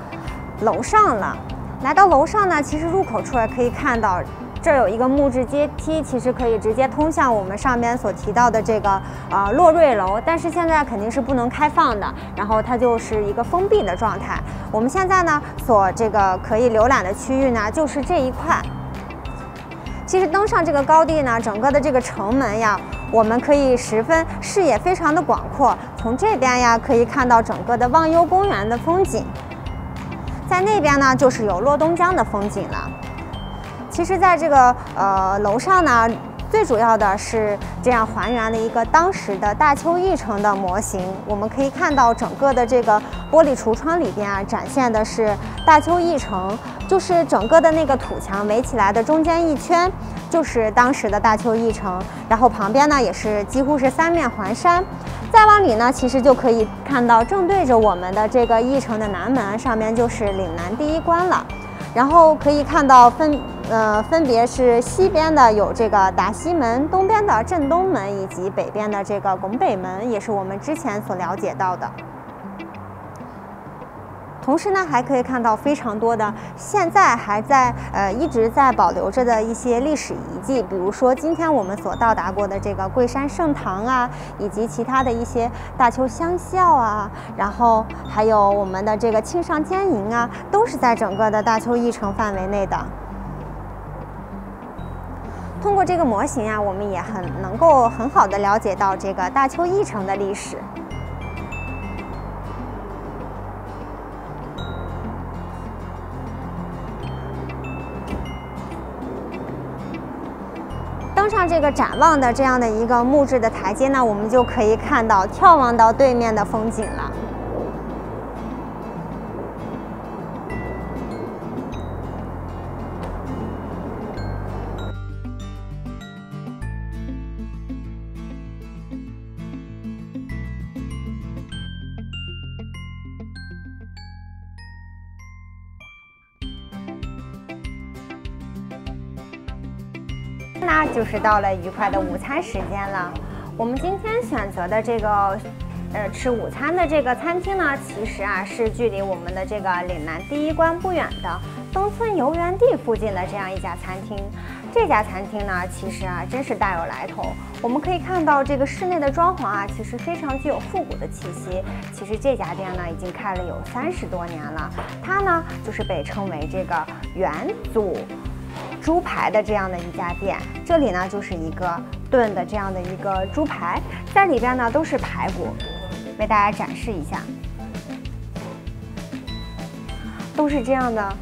楼上了。来到楼上呢，其实入口处可以看到，这儿有一个木质阶梯，其实可以直接通向我们上边所提到的这个呃洛瑞楼。但是现在肯定是不能开放的，然后它就是一个封闭的状态。我们现在呢，所这个可以浏览的区域呢，就是这一块。其实登上这个高地呢，整个的这个城门呀。我们可以十分视野非常的广阔，从这边呀可以看到整个的忘忧公园的风景，在那边呢就是有洛东江的风景了。其实，在这个呃楼上呢。最主要的是这样还原了一个当时的大邱驿城的模型。我们可以看到整个的这个玻璃橱窗里边啊，展现的是大邱驿城，就是整个的那个土墙围起来的中间一圈，就是当时的大邱驿城。然后旁边呢也是几乎是三面环山。再往里呢，其实就可以看到正对着我们的这个驿城的南门，上面就是岭南第一关了。然后可以看到分，呃，分别是西边的有这个达西门，东边的镇东门，以及北边的这个拱北门，也是我们之前所了解到的。同时呢，还可以看到非常多的现在还在呃一直在保留着的一些历史遗迹，比如说今天我们所到达过的这个桂山圣堂啊，以及其他的一些大邱乡校啊，然后还有我们的这个庆尚监营啊，都是在整个的大邱驿城范围内的。通过这个模型啊，我们也很能够很好的了解到这个大邱驿城的历史。登上这个展望的这样的一个木质的台阶呢，我们就可以看到眺望到对面的风景了。那就是到了愉快的午餐时间了。我们今天选择的这个，呃，吃午餐的这个餐厅呢，其实啊是距离我们的这个岭南第一关不远的东村游园地附近的这样一家餐厅。这家餐厅呢，其实啊真是大有来头。我们可以看到这个室内的装潢啊，其实非常具有复古的气息。其实这家店呢，已经开了有三十多年了。它呢，就是被称为这个元祖。猪排的这样的一家店，这里呢就是一个炖的这样的一个猪排，在里边呢都是排骨，为大家展示一下，都是这样的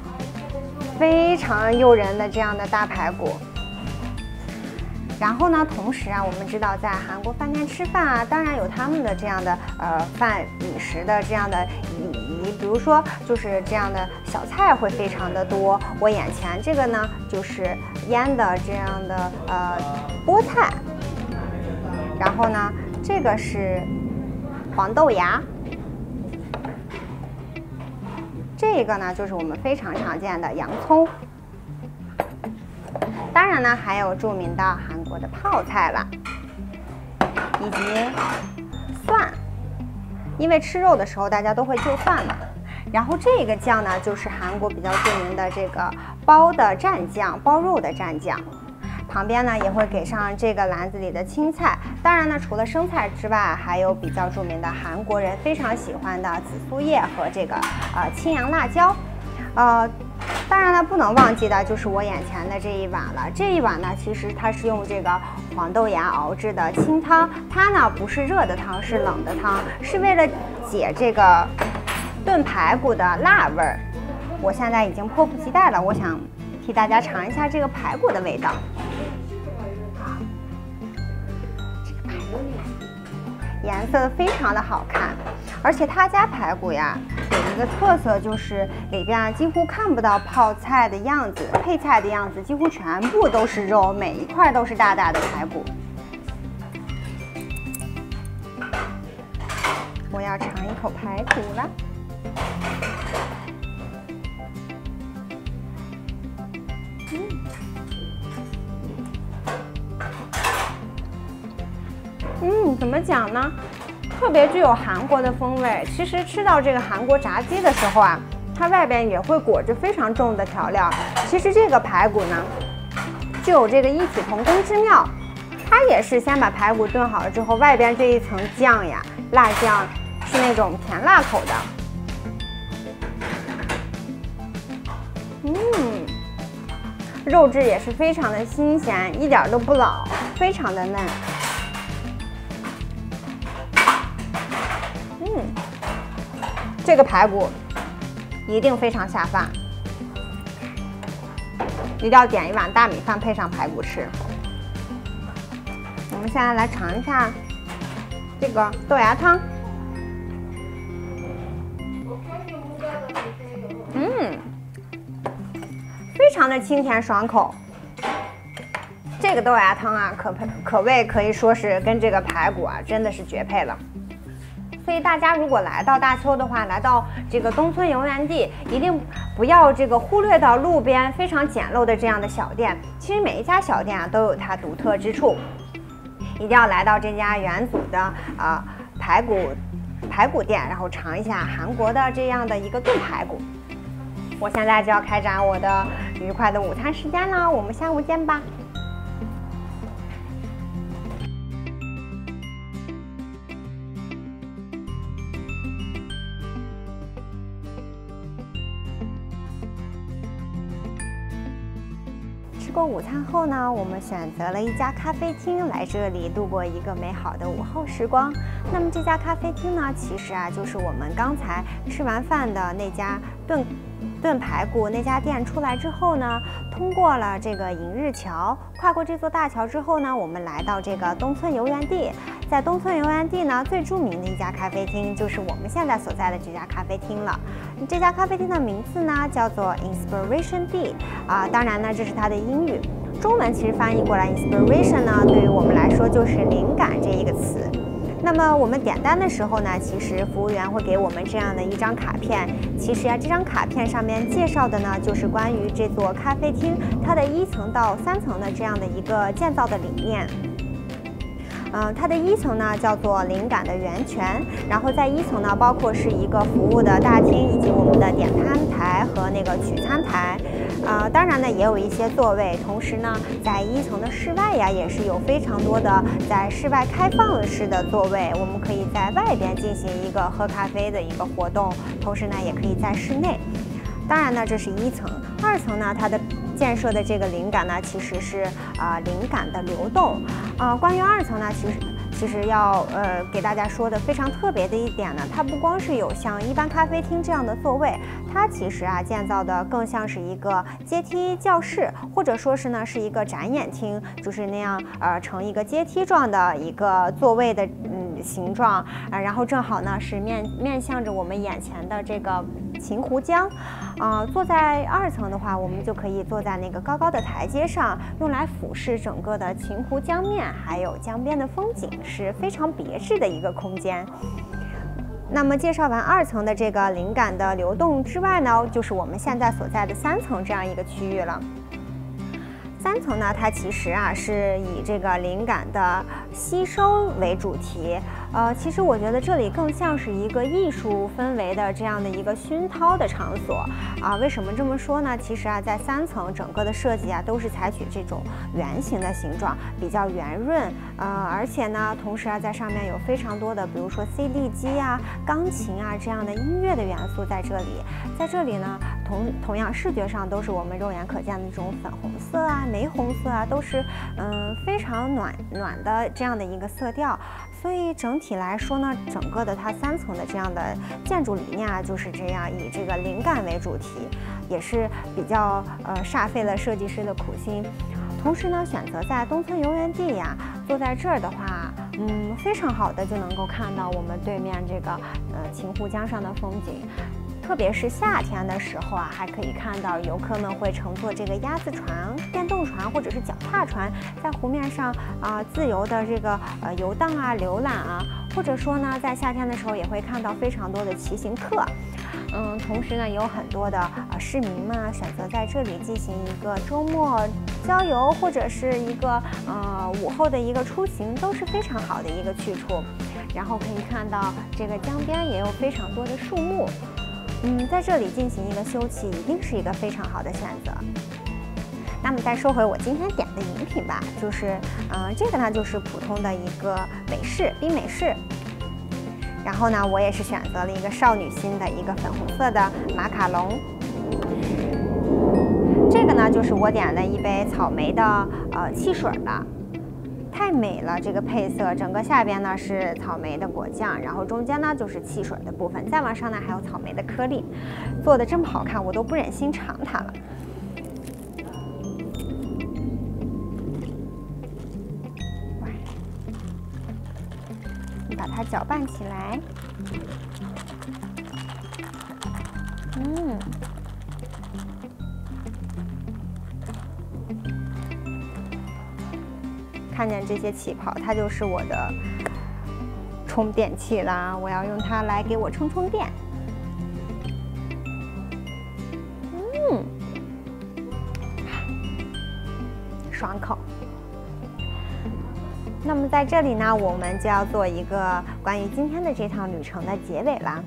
非常诱人的这样的大排骨。然后呢，同时啊，我们知道在韩国饭店吃饭啊，当然有他们的这样的呃饭饮食的这样的礼仪，比如说就是这样的小菜会非常的多。我眼前这个呢，就是腌的这样的呃菠菜，然后呢，这个是黄豆芽，这个呢就是我们非常常见的洋葱。当然呢，还有著名的韩国的泡菜了，以及蒜，因为吃肉的时候大家都会就蒜嘛。然后这个酱呢，就是韩国比较著名的这个包的蘸酱，包肉的蘸酱。旁边呢也会给上这个篮子里的青菜。当然呢，除了生菜之外，还有比较著名的韩国人非常喜欢的紫苏叶和这个呃青阳辣椒，呃。当然了，不能忘记的就是我眼前的这一碗了。这一碗呢，其实它是用这个黄豆芽熬制的清汤，它呢不是热的汤，是冷的汤，是为了解这个炖排骨的辣味儿。我现在已经迫不及待了，我想替大家尝一下这个排骨的味道。这个排骨颜色非常的好看，而且他家排骨呀有。一个特色就是里边啊几乎看不到泡菜的样子，配菜的样子，几乎全部都是肉，每一块都是大大的排骨。我要尝一口排骨了。嗯，怎么讲呢？特别具有韩国的风味。其实吃到这个韩国炸鸡的时候啊，它外边也会裹着非常重的调料。其实这个排骨呢，就有这个异曲同工之妙。它也是先把排骨炖好了之后，外边这一层酱呀，辣酱是那种甜辣口的。嗯，肉质也是非常的新鲜，一点都不老，非常的嫩。嗯这个排骨一定非常下饭，一定要点一碗大米饭配上排骨吃。我们现在来尝一下这个豆芽汤，非常的清甜爽口。这个豆芽汤啊，可配可谓可以说是跟这个排骨啊，真的是绝配了。所以大家如果来到大邱的话，来到这个东村游园地，一定不要这个忽略到路边非常简陋的这样的小店。其实每一家小店啊都有它独特之处，一定要来到这家元祖的啊排骨排骨店，然后尝一下韩国的这样的一个炖排骨。我现在就要开展我的愉快的午餐时间了，我们下午见吧。吃过午餐后呢，我们选择了一家咖啡厅，来这里度过一个美好的午后时光。那么这家咖啡厅呢，其实啊，就是我们刚才吃完饭的那家炖炖排骨那家店出来之后呢，通过了这个银日桥，跨过这座大桥之后呢，我们来到这个东村游园地。在东村游园地呢，最著名的一家咖啡厅就是我们现在所在的这家咖啡厅了。这家咖啡厅的名字呢叫做 Inspiration D 啊，当然呢这是它的英语，中文其实翻译过来 Inspiration 呢，对于我们来说就是灵感这一个词。那么我们点单的时候呢，其实服务员会给我们这样的一张卡片。其实啊，这张卡片上面介绍的呢，就是关于这座咖啡厅它的一层到三层的这样的一个建造的理念。嗯，它的一层呢叫做灵感的源泉，然后在一层呢包括是一个服务的大厅，以及我们的点餐台和那个取餐台，啊，当然呢也有一些座位。同时呢，在一层的室外呀，也是有非常多的在室外开放式的座位，我们可以在外边进行一个喝咖啡的一个活动，同时呢也可以在室内。当然呢，这是一层，二层呢它的。建设的这个灵感呢，其实是啊灵感的流动啊。关于二层呢，其实其实要呃给大家说的非常特别的一点呢，它不光是有像一般咖啡厅这样的座位，它其实啊建造的更像是一个阶梯教室，或者说是呢是一个展演厅，就是那样呃呈一个阶梯状的一个座位的嗯形状啊，然后正好呢是面面向着我们眼前的这个。秦湖江，啊，坐在二层的话，我们就可以坐在那个高高的台阶上，用来俯视整个的秦湖江面，还有江边的风景，是非常别致的一个空间。那么介绍完二层的这个灵感的流动之外呢，就是我们现在所在的三层这样一个区域了。三层呢，它其实啊是以这个灵感的吸收为主题。呃，其实我觉得这里更像是一个艺术氛围的这样的一个熏陶的场所啊。为什么这么说呢？其实啊，在三层整个的设计啊，都是采取这种圆形的形状，比较圆润。呃，而且呢，同时啊，在上面有非常多的，比如说 CD 机啊、钢琴啊这样的音乐的元素在这里。在这里呢，同同样视觉上都是我们肉眼可见的这种粉红色啊、玫红色啊，都是嗯非常暖暖的这样的一个色调。所以整体来说呢，整个的它三层的这样的建筑理念啊，就是这样以这个灵感为主题，也是比较呃煞费了设计师的苦心。同时呢，选择在东村游园地呀，坐在这儿的话，嗯，非常好的就能够看到我们对面这个呃秦湖江上的风景。特别是夏天的时候啊，还可以看到游客们会乘坐这个鸭子船、电动船或者是脚踏船，在湖面上啊自由的这个呃游荡啊、浏览啊，或者说呢，在夏天的时候也会看到非常多的骑行客。嗯，同时呢，也有很多的呃市民们选择在这里进行一个周末郊游，或者是一个呃午后的一个出行，都是非常好的一个去处。然后可以看到这个江边也有非常多的树木。嗯，在这里进行一个休憩，一定是一个非常好的选择。那么再说回我今天点的饮品吧，就是，嗯，这个呢就是普通的一个美式冰美式。然后呢，我也是选择了一个少女心的一个粉红色的马卡龙。这个呢就是我点的一杯草莓的呃汽水了。太美了，这个配色，整个下边呢是草莓的果酱，然后中间呢就是汽水的部分，再往上呢还有草莓的颗粒，做的这么好看，我都不忍心尝它了。你把它搅拌起来，嗯。看见这些气泡，它就是我的充电器啦！我要用它来给我充充电。嗯，爽口。那么在这里呢，我们就要做一个关于今天的这趟旅程的结尾啦。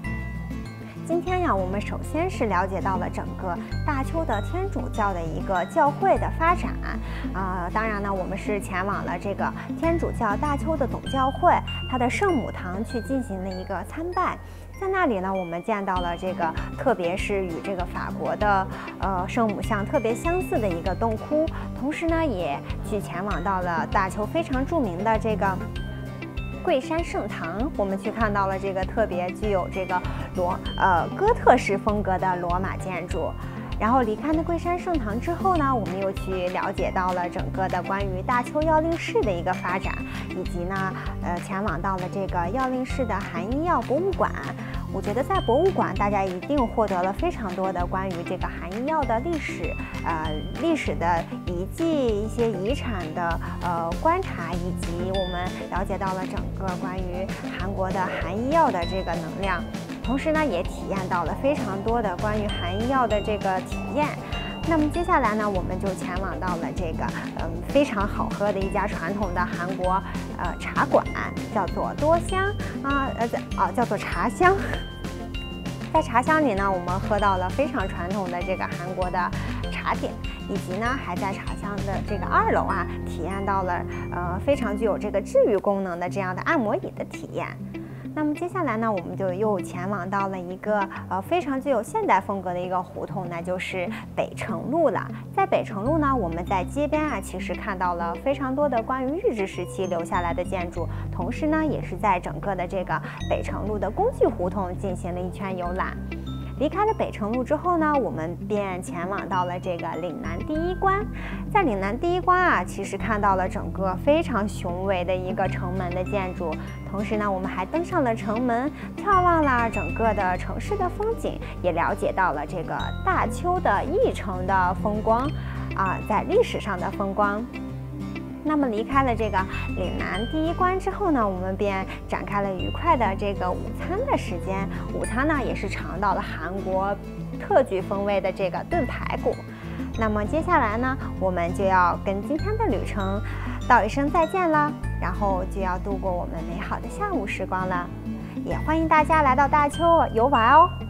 今天呀，我们首先是了解到了整个大邱的天主教的一个教会的发展，啊，当然呢，我们是前往了这个天主教大邱的总教会，它的圣母堂去进行了一个参拜，在那里呢，我们见到了这个，特别是与这个法国的呃圣母像特别相似的一个洞窟，同时呢，也去前往到了大邱非常著名的这个。桂山盛唐，我们去看到了这个特别具有这个罗呃哥特式风格的罗马建筑。然后离开了桂山盛唐之后呢，我们又去了解到了整个的关于大邱药令市的一个发展，以及呢，呃，前往到了这个药令市的韩医药博物馆。我觉得在博物馆，大家一定获得了非常多的关于这个韩医药的历史，呃，历史的遗迹、一些遗产的呃观察，以及我们了解到了整个关于韩国的韩医药的这个能量。同时呢，也体验到了非常多的关于韩医药的这个体验。那么接下来呢，我们就前往到了这个嗯非常好喝的一家传统的韩国呃茶馆，叫做多香啊呃在啊叫做茶香。在茶香里呢，我们喝到了非常传统的这个韩国的茶点，以及呢还在茶香的这个二楼啊体验到了呃非常具有这个治愈功能的这样的按摩椅的体验。那么接下来呢，我们就又前往到了一个呃非常具有现代风格的一个胡同，那就是北城路了。在北城路呢，我们在街边啊，其实看到了非常多的关于日治时期留下来的建筑，同时呢，也是在整个的这个北城路的工具胡同进行了一圈游览。离开了北城路之后呢，我们便前往到了这个岭南第一关。在岭南第一关啊，其实看到了整个非常雄伟的一个城门的建筑，同时呢，我们还登上了城门，眺望了整个的城市的风景，也了解到了这个大邱的翼城的风光，啊，在历史上的风光。那么离开了这个岭南第一关之后呢，我们便展开了愉快的这个午餐的时间。午餐呢也是尝到了韩国特具风味的这个炖排骨。那么接下来呢，我们就要跟今天的旅程道一声再见了，然后就要度过我们美好的下午时光了。也欢迎大家来到大邱游玩哦。